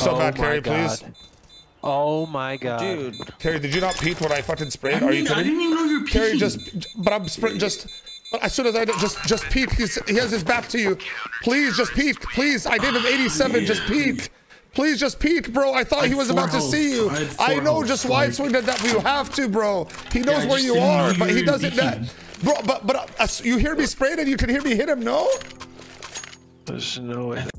so oh bad, Carrie, please. Oh my god. Dude. Carrie, did you not peek when I fucking sprayed? I Are you kidding? I didn't even know you were Carrie, just, but I'm spraying. just, but as soon as I did, just, just peek. He's, he has his back to you. Please, just peek. Please, I did an 87. Just peek. Please, just peek, bro. I thought I he was about about to see you. I I know just wide like- swing that, that you have to, bro. He knows yeah, where you are, but he doesn't. That, bro, but but uh, you hear me spraying and you can hear me hit him. No. There's no way.